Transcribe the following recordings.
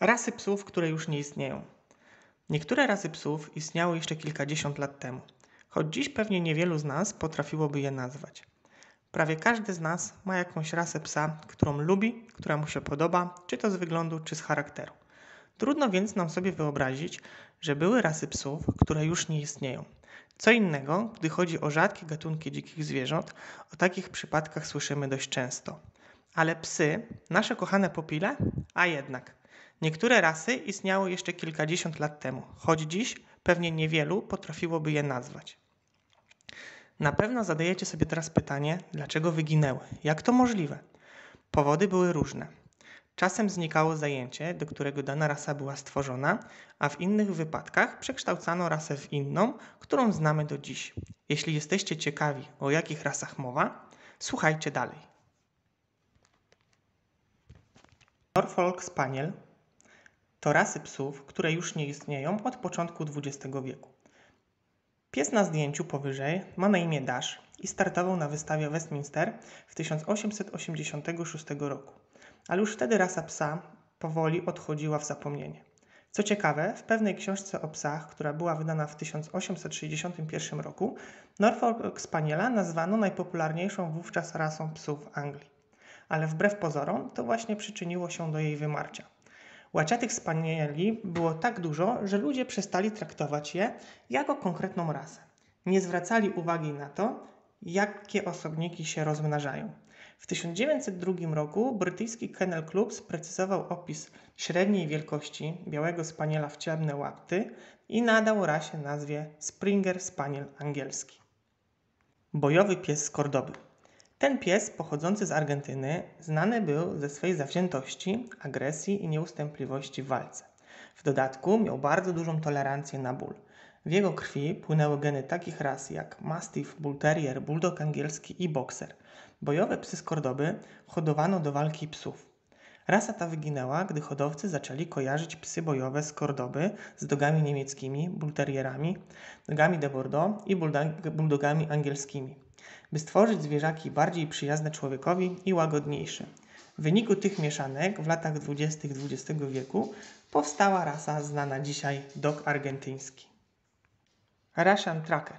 Rasy psów, które już nie istnieją. Niektóre rasy psów istniały jeszcze kilkadziesiąt lat temu, choć dziś pewnie niewielu z nas potrafiłoby je nazwać. Prawie każdy z nas ma jakąś rasę psa, którą lubi, która mu się podoba, czy to z wyglądu, czy z charakteru. Trudno więc nam sobie wyobrazić, że były rasy psów, które już nie istnieją. Co innego, gdy chodzi o rzadkie gatunki dzikich zwierząt, o takich przypadkach słyszymy dość często. Ale psy, nasze kochane popile? A jednak. Niektóre rasy istniały jeszcze kilkadziesiąt lat temu, choć dziś pewnie niewielu potrafiłoby je nazwać. Na pewno zadajecie sobie teraz pytanie, dlaczego wyginęły? Jak to możliwe? Powody były różne. Czasem znikało zajęcie, do którego dana rasa była stworzona, a w innych wypadkach przekształcano rasę w inną, którą znamy do dziś. Jeśli jesteście ciekawi, o jakich rasach mowa, słuchajcie dalej. Norfolk Spaniel to rasy psów, które już nie istnieją od początku XX wieku. Pies na zdjęciu powyżej ma na imię Dash i startował na wystawie Westminster w 1886 roku, ale już wtedy rasa psa powoli odchodziła w zapomnienie. Co ciekawe, w pewnej książce o psach, która była wydana w 1861 roku, Norfolk Spaniela nazwano najpopularniejszą wówczas rasą psów Anglii. Ale wbrew pozorom to właśnie przyczyniło się do jej wymarcia. Łaciatych spanieli było tak dużo, że ludzie przestali traktować je jako konkretną rasę. Nie zwracali uwagi na to, jakie osobniki się rozmnażają. W 1902 roku brytyjski Kennel Club sprecyzował opis średniej wielkości białego spaniela w ciemne łapty i nadał rasie nazwie Springer Spaniel angielski. Bojowy pies z Kordoby. Ten pies pochodzący z Argentyny znany był ze swej zawziętości, agresji i nieustępliwości w walce. W dodatku miał bardzo dużą tolerancję na ból. W jego krwi płynęły geny takich ras jak Mastiff, Bull Terrier, Bulldog angielski i Boxer. Bojowe psy z Kordoby hodowano do walki psów. Rasa ta wyginęła, gdy hodowcy zaczęli kojarzyć psy bojowe z Kordoby z dogami niemieckimi, bullterrierami, dogami de Bordeaux i bulldogami angielskimi by stworzyć zwierzaki bardziej przyjazne człowiekowi i łagodniejsze. W wyniku tych mieszanek w latach 20. XX wieku powstała rasa znana dzisiaj dog argentyński. Russian Tracker.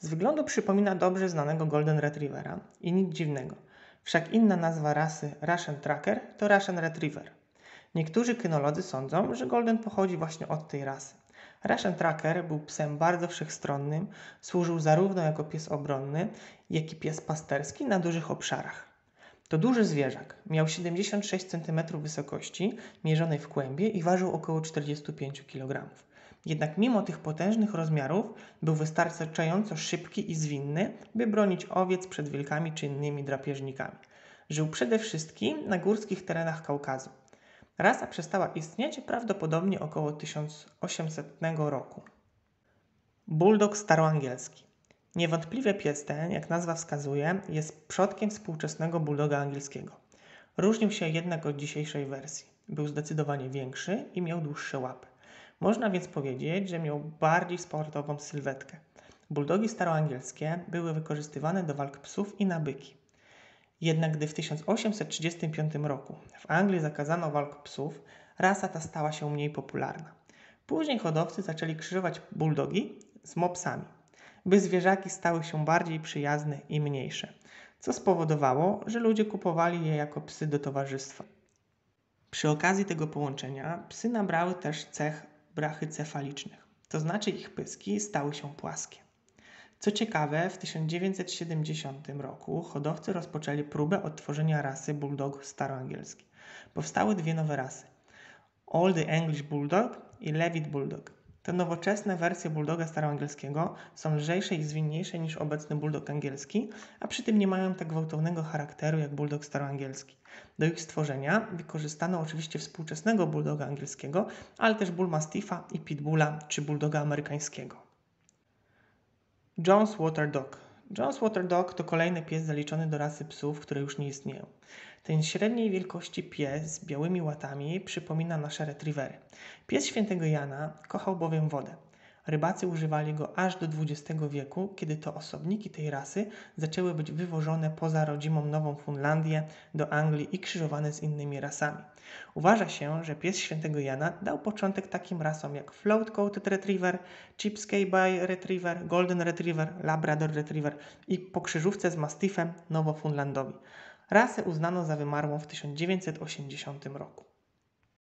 Z wyglądu przypomina dobrze znanego Golden Retrievera i nic dziwnego. Wszak inna nazwa rasy Russian Tracker to Russian Retriever. Niektórzy kynolodzy sądzą, że Golden pochodzi właśnie od tej rasy. Russian Tracker był psem bardzo wszechstronnym, służył zarówno jako pies obronny, jak i pies pasterski na dużych obszarach. To duży zwierzak. Miał 76 cm wysokości, mierzonej w kłębie i ważył około 45 kg. Jednak mimo tych potężnych rozmiarów był wystarczająco szybki i zwinny, by bronić owiec przed wilkami czy innymi drapieżnikami. Żył przede wszystkim na górskich terenach Kaukazu. Rasa przestała istnieć prawdopodobnie około 1800 roku. Bulldog staroangielski. Niewątpliwie pies ten, jak nazwa wskazuje, jest przodkiem współczesnego bulldoga angielskiego. Różnił się jednak od dzisiejszej wersji. Był zdecydowanie większy i miał dłuższe łapy. Można więc powiedzieć, że miał bardziej sportową sylwetkę. Bulldogi staroangielskie były wykorzystywane do walk psów i na byki. Jednak gdy w 1835 roku w Anglii zakazano walk psów, rasa ta stała się mniej popularna. Później hodowcy zaczęli krzyżować bulldogi z mopsami, by zwierzaki stały się bardziej przyjazne i mniejsze, co spowodowało, że ludzie kupowali je jako psy do towarzystwa. Przy okazji tego połączenia psy nabrały też cech brachycefalicznych, to znaczy ich pyski stały się płaskie. Co ciekawe, w 1970 roku hodowcy rozpoczęli próbę odtworzenia rasy bulldog staroangielski. Powstały dwie nowe rasy: Old English Bulldog i Levitt Bulldog. Te nowoczesne wersje bulldoga staroangielskiego są lżejsze i zwinniejsze niż obecny bulldog angielski, a przy tym nie mają tak gwałtownego charakteru jak bulldog staroangielski. Do ich stworzenia wykorzystano oczywiście współczesnego bulldoga angielskiego, ale też bull mastiffa i pitbulla czy bulldoga amerykańskiego. Jones Water Dog. Jones Water Dog to kolejny pies zaliczony do rasy psów, które już nie istnieją. Ten średniej wielkości pies z białymi łatami przypomina nasze retrievery. Pies świętego Jana kochał bowiem wodę. Rybacy używali go aż do XX wieku, kiedy to osobniki tej rasy zaczęły być wywożone poza rodzimą Nową Fundlandię do Anglii i krzyżowane z innymi rasami. Uważa się, że pies świętego Jana dał początek takim rasom jak Float Coated Retriever, Chipskay Bay Retriever, Golden Retriever, Labrador Retriever i po krzyżówce z Mastiffem Nowofundlandowi. Rasę uznano za wymarłą w 1980 roku.